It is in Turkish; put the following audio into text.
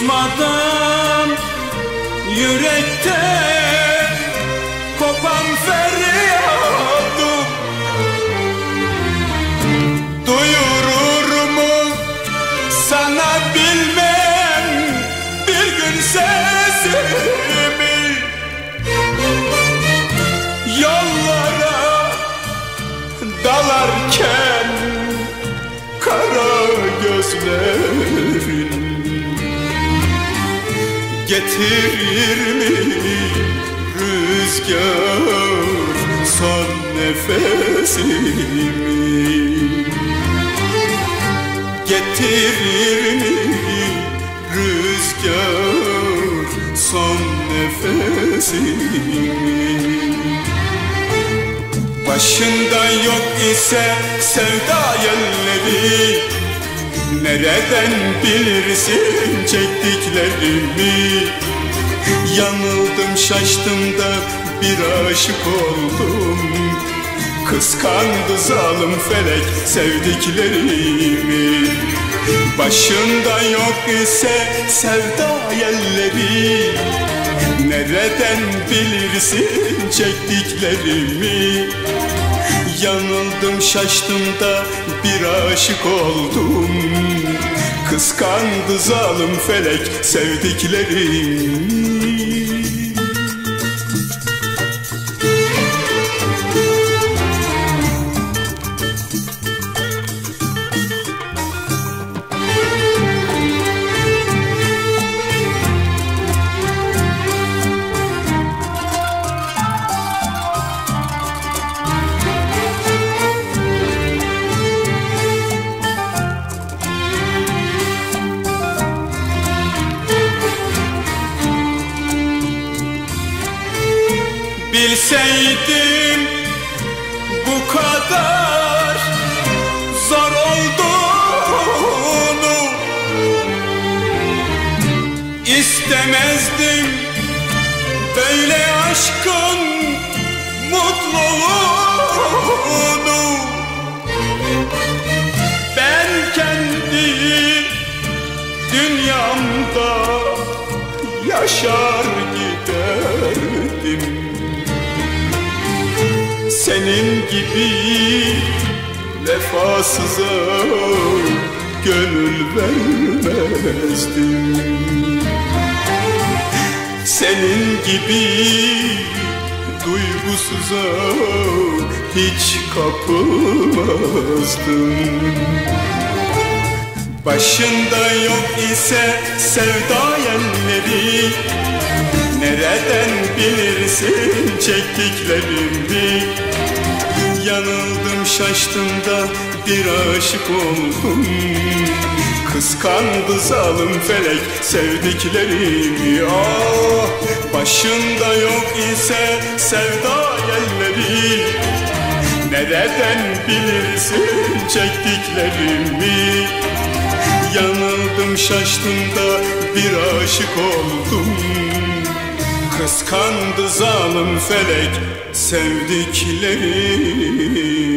Susmadan yürekte kopan feryadım. Duyurur mu sana bilmem bir gün sesimi? Yollara dalarken kara gözlerin Getirir mi? Rüzgar son nefesimi. Getirir mi? Rüzgar son nefesimi. Başında yok ise sevda yelleri Nereden bilirsin çektiklerimi? Yanıldım şaştım da bir aşık oldum. Kıskandı zalim felek sevdiklerimi. Başında yok ise sevda yelleri. Nereden bilirsin çektiklerimi Yanıldım şaştım da bir aşık oldum. Kıskandı zalim felek sevdiklerimi Bilseydim bu kadar zor olduğunu istemezdim. Böyle aşkın mutluluğunu Ben kendi dünyamda yaşar gibi vefasıza gönül vermezdim. Senin gibi duygusuza hiç kapılmazdım. Başında yok ise sevda yerleri Nereden bilirsin çektiklerimi Yanıldım şaştım da bir aşık oldum. Kıskandı zalim felek sevdiklerimi. Ah başında yok ise sevda yerleri Nereden bilirsin çektiklerimi? Yanıldım şaştım da bir aşık oldum Kıskandı zalim felek sevdiklerimi